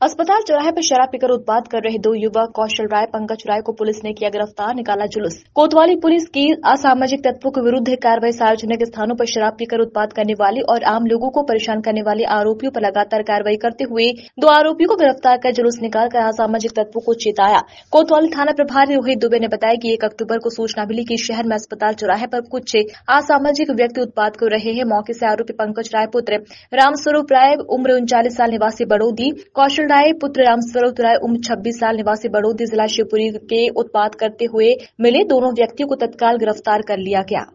अस्पताल चौराहे पर शराब पीकर उत्पाद कर रहे दो युवक, कौशल राय, पंकज राय को पुलिस ने किया गिरफ़्तार, निकाला जुलूस। कोतवाली पुलिस की असामाजिक तत्वों के विरुद्ध कार्रवाई सार्वजनिक स्थानों पर शराब पीकर उत्पाद करने वाले और आम लोगों को परेशान करने वाले आरोपियों पर लगातार कार्रवाई करते हुए दो आरोपियों को गिरफ़्तार कर जुलूस निकालकर असामाजिक तत्वों को चेताया। कोतवाली थाना प्रभारी रोहित दुबे ने बताया कि एक अक्टूबर को सूचना मिली कि शहर में अस्पताल चौराहे पर कुछ असामाजिक व्यक्ति उत्पाद कर रहे हैं। मौके से आरोपी पंकज राय पुत्र रामस्वरूप राय, उम्र उनचालीस साल, निवासी बड़ोदी, कौशल राय पुत्र रामस्वरूप राय, उम्र 26 साल, निवासी बड़ौदी जिला शिवपुरी के उत्पाद करते हुए मिले दोनों व्यक्तियों को तत्काल गिरफ़्तार कर लिया गया।